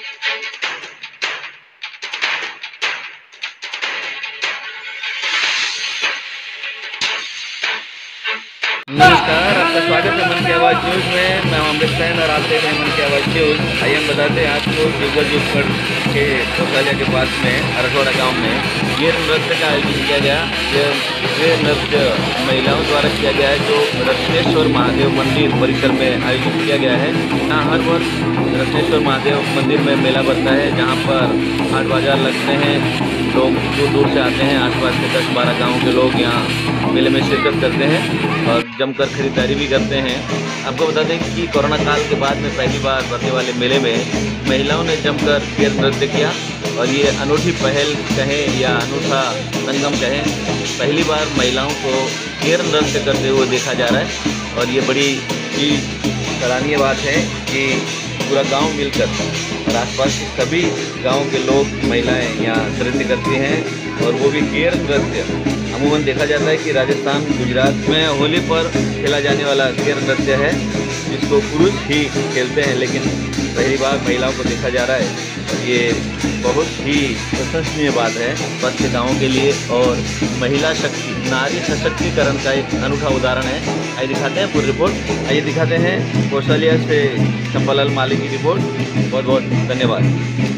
Thank you. नमस्कार, आपका स्वागत है मन की आवाज़ न्यूज़ में। मैं अमृत सैन और रहे हैं मन की आवाज़ न्यूज़। आइए हम बताते हैं आपको जुगल जुगड़ के शौचालय के पास में अरठौड़ा गाँव में, ये नृत्य का आयोजन किया गया। ये नृत्य महिलाओं द्वारा किया गया है, जो रत्नेश्वर महादेव मंदिर परिसर में आयोजित किया गया है। यहाँ हर वर्ष रत्नेश्वर महादेव मंदिर में मेला बनता है, जहाँ पर हाट बाज़ार लगते हैं। लोग दूर दूर से आते हैं, आसपास के दस बारह गाँव के लोग यहाँ मेले में शिरकत करते हैं और जमकर खरीदारी भी करते हैं। आपको बता दें कि कोरोना काल के बाद में पहली बार बढ़ने वाले मेले में महिलाओं ने जमकर पेड़ नृत्य किया और ये अनूठी पहल कहें या अनूठा संगम कहें, पहली बार महिलाओं को पेड़ नृत्य करते हुए देखा जा रहा है और ये बड़ी ही सराहनीय बात है कि पूरा गाँव मिलकर और आसपास के सभी गाँव के लोग, महिलाएँ यहाँ नृत्य करती हैं और वो भी गेर नृत्य। अमूमन देखा जाता है कि राजस्थान, गुजरात में होली पर खेला जाने वाला गेर नृत्य है, जिसको पुरुष ही खेलते हैं, लेकिन पहली बार महिलाओं को देखा जा रहा है। ये बहुत ही प्रशंसनीय बात है गाँव के लिए और महिला शक्ति, नारी सशक्तिकरण का एक अनूठा उदाहरण है। आइए दिखाते हैं पूरी रिपोर्ट। आइए दिखाते हैं कौशल्या से चंपालाल मालिक की रिपोर्ट। बहुत बहुत धन्यवाद।